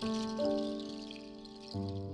Música